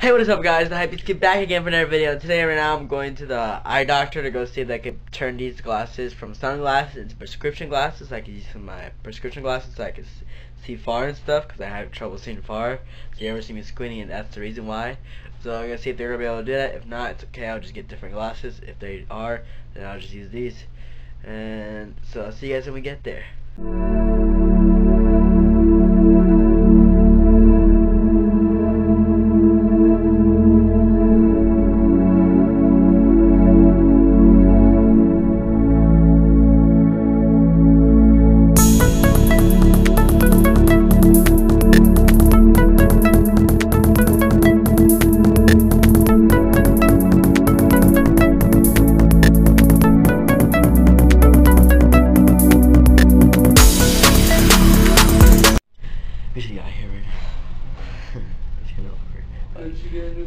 Hey, what is up guys? The Hypebeast Kid back again for another video. Today, right now, I'm going to the eye doctor to go see if I can turn these glasses from sunglasses into prescription glasses. I can use my prescription glasses so I can see far and stuff because I have trouble seeing far. So you ever see me squinting and that's the reason why. So I'm to see if they're to be able to do that. If not, it's okay. I'll just get different glasses. If they are, then I'll just use these. And so I'll see you guys when we get there.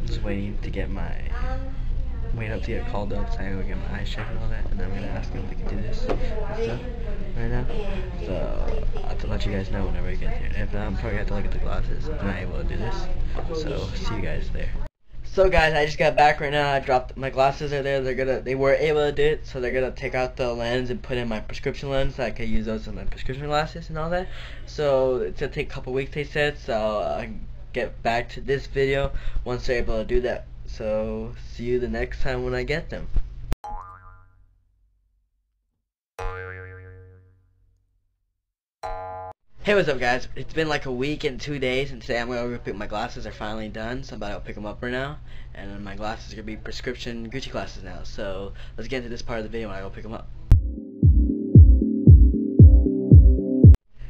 Just waiting to get my wait up to get called up so I go get my eyes checked and all that and I'm gonna ask them if they can do this right now. So I'll have to let you guys know whenever I get there. If not, I'm probably gonna have to look at the glasses. I'm not able to do this. So see you guys there. So guys, I just got back right now. I dropped my glasses are there. They're gonna they were able to do it, so they're gonna take out the lens and put in my prescription lens. So I can use those in my prescription glasses and all that. So it's gonna take a couple weeks, they said. So I get back to this video once they're able to do that. So see you the next time when I get them. Hey, what's up, guys? It's been like a week and two days, and today I'm gonna go pick my glasses. are finally done, so I'm about to pick them up right now. And my glasses are gonna be prescription Gucci glasses now. So let's get into this part of the video when I go pick them up.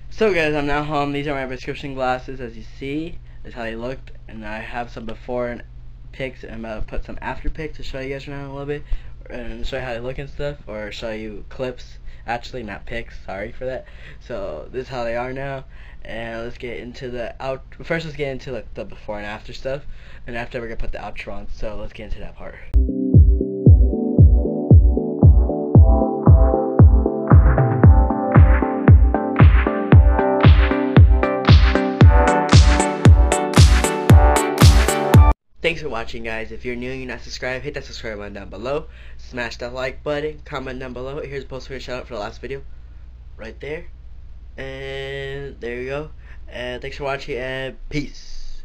So, guys, I'm now home. These are my prescription glasses, as you see. That's how they looked, and I have some before and pics. And I'm gonna put some after pics to show you guys around a little bit, and show you how they look and stuff, or show you clips actually not pics sorry for that so this is how they are now and let's get into the out first let's get into like the before and after stuff and after we're gonna put the outro on so let's get into that part Thanks for watching guys. If you're new and you're not subscribed, hit that subscribe button down below. Smash that like button. Comment down below. Here's a post for a shout out for the last video. Right there. And there you go. And thanks for watching and peace.